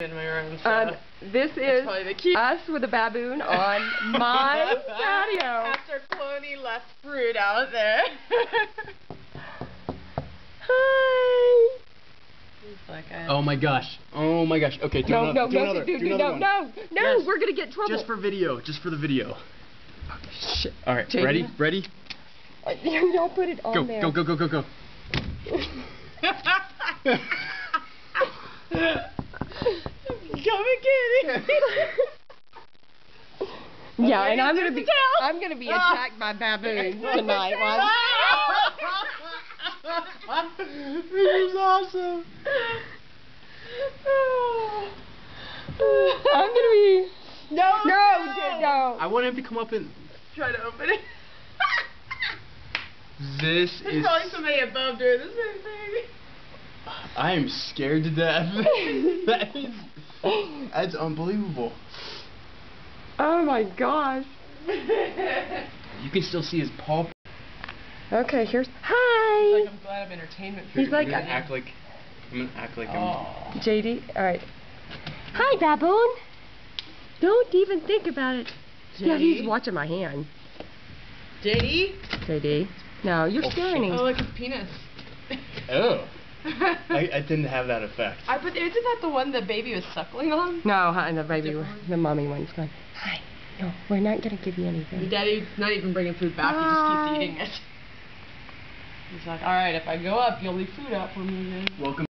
Um, this is probably the key. us with a baboon on my patio. After Cloney left fruit out there. Hi. Like, Oh my gosh. Oh my gosh. Okay, do No, another, no, do no, another, dude, do dude, another no, one. no, no, Yes. we're gonna get in trouble. Just for video, just for the video. Shit. All right, Jada? ready? Ready? Uh, You don't put it on Go, there. go, go, go, go, go. Come again. Yeah, Okay, and I'm gonna be tail. I'm gonna be attacked by baboons tonight. while I'm- this is awesome. I'm gonna be no, no, d- no. I want him to come up and. Try to open it. This There's is. There's probably somebody above doing the same thing. I am scared to death. that is. That's unbelievable. Oh my gosh. You can still see his paw. Okay, here's hi. Like, hi, I'm glad I'm entertainment for He's like- I'm gonna act like. I'm gonna act like I'm. Oh. JD. All right. Hi, baboon. Don't even think about it. Yeah, he's watching my hand. JD? JD. No, you're Oh, scaring Oh, him. look, his penis. Oh. I, I didn't have that effect. I but isn't that the one the baby was suckling on? No, hi, the baby, Different? the mommy one's going. Hi. No, we're not gonna give you anything. Daddy's not even bringing food back. He just keeps eating it. He's like, all right, if I go up, you'll leave food out for me again. Welcome.